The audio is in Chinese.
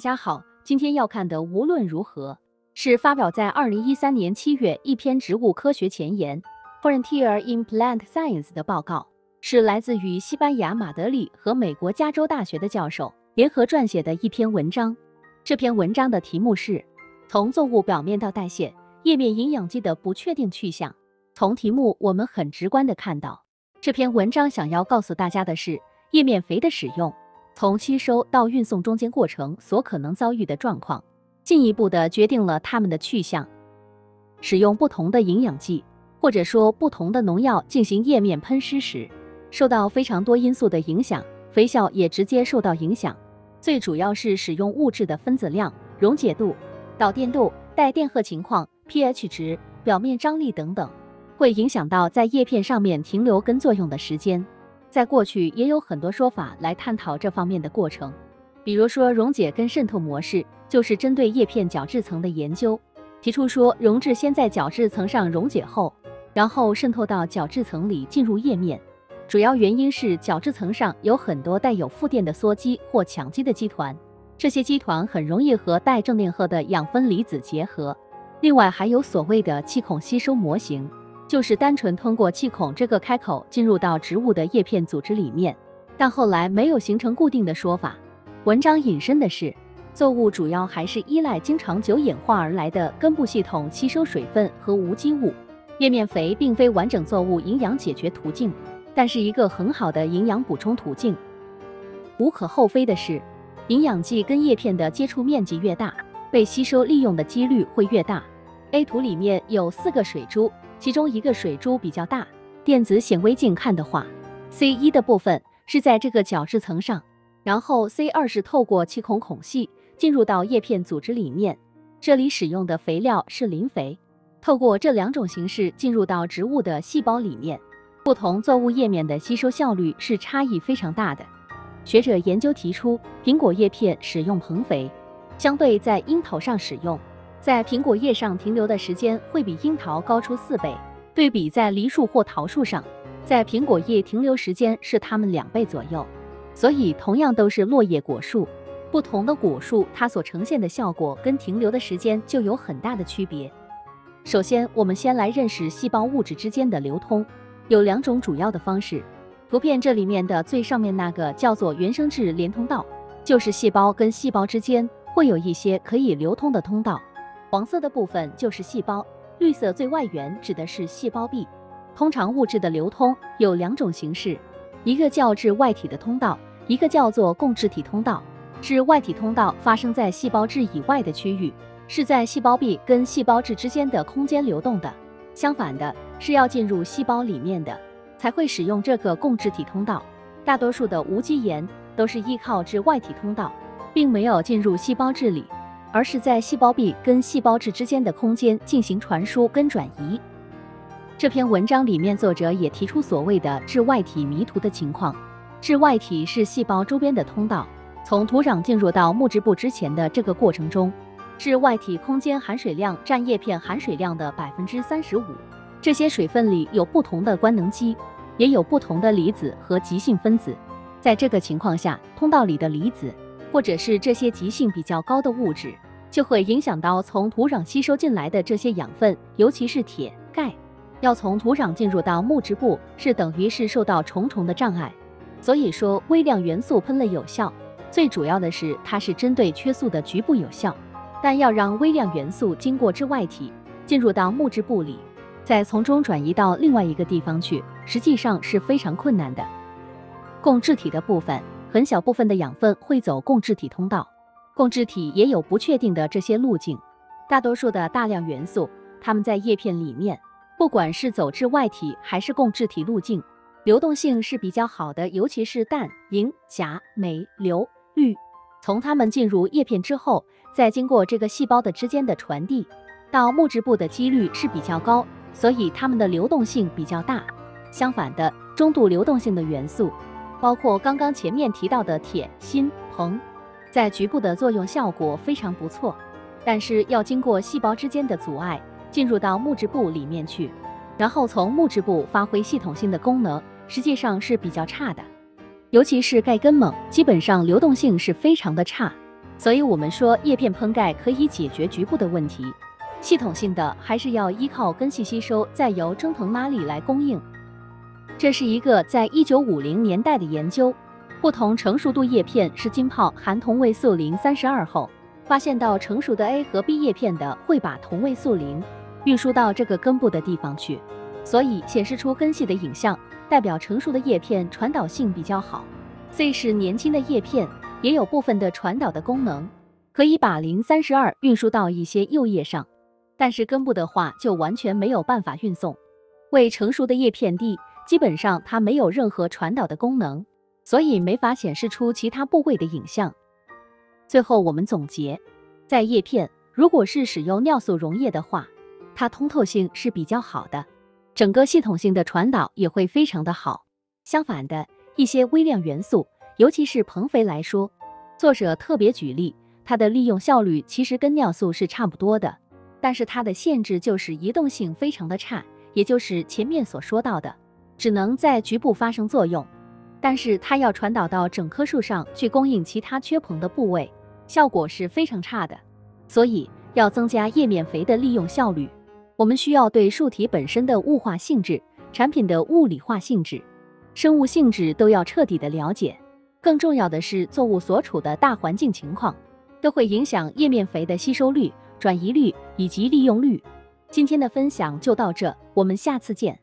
大家好，今天要看的无论如何是发表在二零一三年七月一篇植物科学前沿 Frontier in Plant Science 的报告，是来自于西班牙马德里和美国加州大学的教授联合撰写的一篇文章。这篇文章的题目是从作物表面到代谢叶面营养剂的不确定去向。从题目我们很直观的看到，这篇文章想要告诉大家的是叶面肥的使用。从吸收到运送中间过程所可能遭遇的状况，进一步的决定了它们的去向。使用不同的营养剂，或者说不同的农药进行叶面喷施时，受到非常多因素的影响，肥效也直接受到影响。最主要是使用物质的分子量、溶解度、导电度、带电荷情况、pH 值、表面张力等等，会影响到在叶片上面停留跟作用的时间。在过去也有很多说法来探讨这方面的过程，比如说溶解跟渗透模式，就是针对叶片角质层的研究，提出说溶质先在角质层上溶解后，然后渗透到角质层里进入叶面。主要原因是角质层上有很多带有负电的羧基或羟基的基团，这些基团很容易和带正电荷的氧分离子结合。另外还有所谓的气孔吸收模型。就是单纯通过气孔这个开口进入到植物的叶片组织里面，但后来没有形成固定的说法。文章引申的是，作物主要还是依赖经长久演化而来的根部系统吸收水分和无机物。叶面肥并非完整作物营养解决途径，但是一个很好的营养补充途径。无可厚非的是，营养剂跟叶片的接触面积越大，被吸收利用的几率会越大。A 图里面有四个水珠。其中一个水珠比较大，电子显微镜看的话，C 一的部分是在这个角质层上，然后 C 二是透过气孔孔隙进入到叶片组织里面。这里使用的肥料是磷肥，透过这两种形式进入到植物的细胞里面，不同作物叶面的吸收效率是差异非常大的。学者研究提出，苹果叶片使用硼肥，相对在樱桃上使用。在苹果叶上停留的时间会比樱桃高出四倍，对比在梨树或桃树上，在苹果叶停留时间是它们两倍左右。所以，同样都是落叶果树，不同的果树它所呈现的效果跟停留的时间就有很大的区别。首先，我们先来认识细胞物质之间的流通，有两种主要的方式。图片这里面的最上面那个叫做原生质连通道，就是细胞跟细胞之间会有一些可以流通的通道。黄色的部分就是细胞，绿色最外缘指的是细胞壁。通常物质的流通有两种形式，一个叫质外体的通道，一个叫做共质体通道。质外体通道发生在细胞质以外的区域，是在细胞壁跟细胞质之间的空间流动的。相反的，是要进入细胞里面的，才会使用这个共质体通道。大多数的无机盐都是依靠质外体通道，并没有进入细胞质里。而是在细胞壁跟细胞质之间的空间进行传输跟转移。这篇文章里面，作者也提出所谓的质外体迷途的情况。质外体是细胞周边的通道，从土壤进入到木质部之前的这个过程中，质外体空间含水量占叶片含水量的百分之三十五。这些水分里有不同的官能基，也有不同的离子和极性分子。在这个情况下，通道里的离子。或者是这些极性比较高的物质，就会影响到从土壤吸收进来的这些养分，尤其是铁、钙，要从土壤进入到木质部，是等于是受到重重的障碍。所以说，微量元素喷了有效，最主要的是它是针对缺素的局部有效，但要让微量元素经过质外体进入到木质部里，再从中转移到另外一个地方去，实际上是非常困难的。共质体的部分。很小部分的养分会走共质体通道，共质体也有不确定的这些路径。大多数的大量元素，它们在叶片里面，不管是走质外体还是共质体路径，流动性是比较好的，尤其是氮、磷、钾、镁、硫、氯。从它们进入叶片之后，再经过这个细胞的之间的传递，到木质部的几率是比较高，所以它们的流动性比较大。相反的，中度流动性的元素。包括刚刚前面提到的铁、锌、硼，在局部的作用效果非常不错，但是要经过细胞之间的阻碍，进入到木质部里面去，然后从木质部发挥系统性的功能，实际上是比较差的。尤其是钙根锰，基本上流动性是非常的差。所以，我们说叶片喷盖可以解决局部的问题，系统性的还是要依靠根系吸收，再由蒸腾拉力来供应。这是一个在一九五零年代的研究，不同成熟度叶片是浸泡含同位素磷三十二后，发现到成熟的 A 和 B 叶片的会把同位素磷运输到这个根部的地方去，所以显示出根系的影像，代表成熟的叶片传导性比较好。C 是年轻的叶片，也有部分的传导的功能，可以把磷三十二运输到一些幼叶上，但是根部的话就完全没有办法运送。未成熟的叶片 D。基本上它没有任何传导的功能，所以没法显示出其他部位的影像。最后我们总结，在叶片如果是使用尿素溶液的话，它通透性是比较好的，整个系统性的传导也会非常的好。相反的一些微量元素，尤其是硼肥来说，作者特别举例，它的利用效率其实跟尿素是差不多的，但是它的限制就是移动性非常的差，也就是前面所说到的。只能在局部发生作用，但是它要传导到整棵树上去供应其他缺硼的部位，效果是非常差的。所以要增加叶面肥的利用效率，我们需要对树体本身的物化性质、产品的物理化性质、生物性质都要彻底的了解。更重要的是，作物所处的大环境情况都会影响叶面肥的吸收率、转移率以及利用率。今天的分享就到这，我们下次见。